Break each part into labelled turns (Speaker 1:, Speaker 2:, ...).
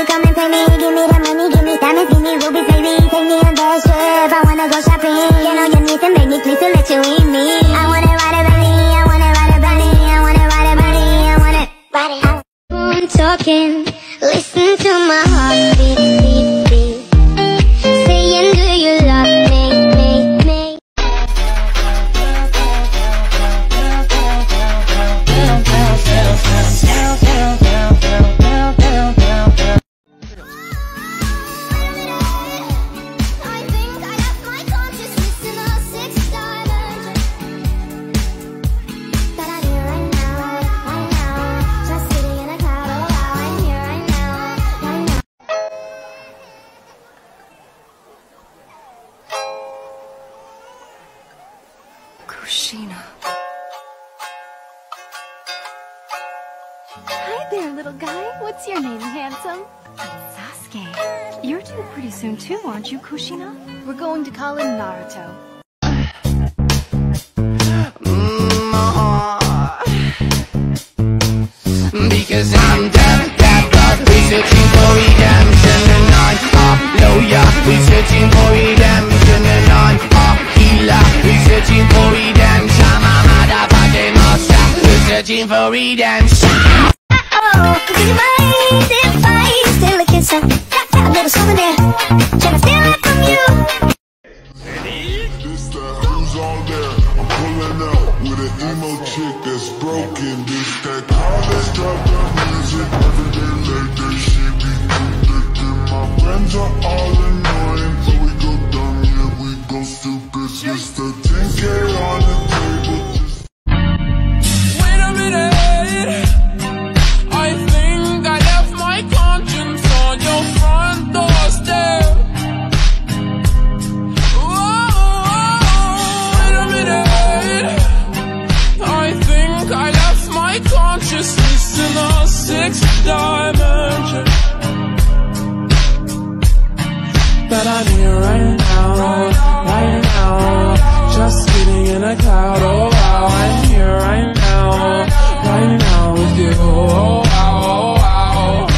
Speaker 1: you come and pay me. Give me the money, give me diamonds, give me rubies, baby. Take me on that trip. I wanna go shopping. Get on your knees and beg me, please to let you in me. I wanna ride it, baby. I wanna ride it, baby. I wanna ride it, baby. I wanna ride it. I'm talking.
Speaker 2: Kushina. Hi there, little guy. What's your name, handsome? Sasuke. You're due pretty soon too, aren't you, Kushina? We're going to call him Naruto.
Speaker 3: Because I'm deaf, deaf, but researching for redemption And I'm a lawyer, researching for redemption researching for redemption
Speaker 1: Oh, do you mind if I a kiss? A little I steal it from you?
Speaker 4: This who's all there? I'm pulling up with an emo chick that's broken. This that music every day. My friends are all annoying, but we go dumb, yeah we go stupid. Just a 10k on the
Speaker 5: dimension. But I'm here right now, right now, just sitting in a cloud. Oh wow, I'm here right now, right now with you. Oh wow, oh wow.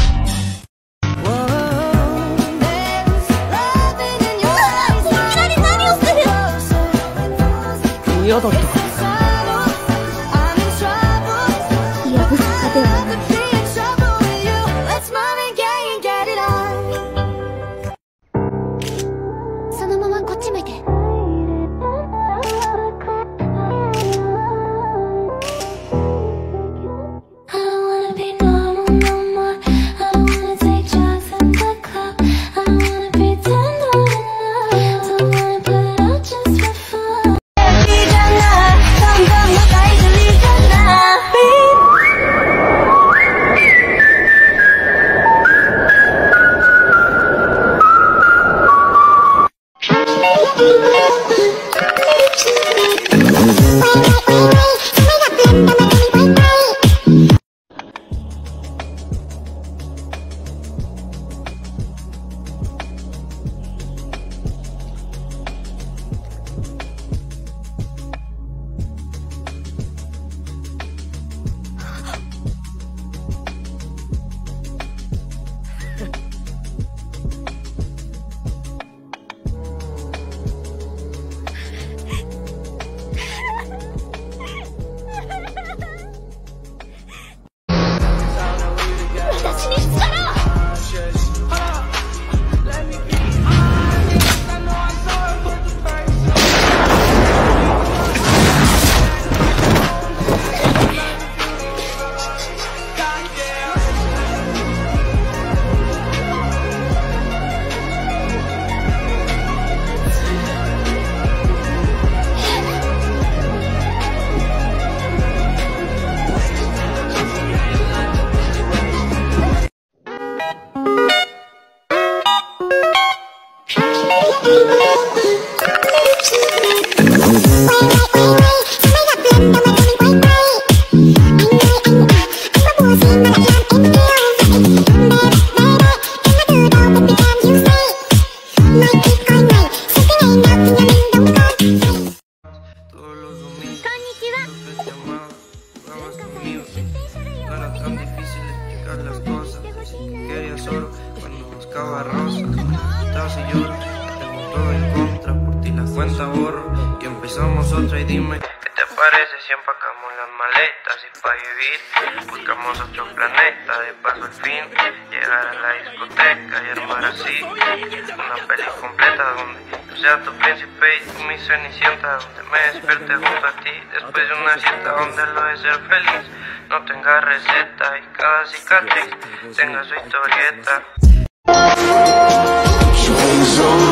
Speaker 6: Y tengo todo en contra, por ti la cuenta borro y empezamos otra y dime ¿qué te parece si empacamos las maletas y para vivir buscamos otro planeta de paso al fin llegar a la discoteca y armar así una peli completa donde yo sea tu príncipe y tú mi cenicienta donde me despierte junto a ti después de una cita donde lo de ser feliz no tenga receta y cada cicatriz tenga su historieta
Speaker 4: Swings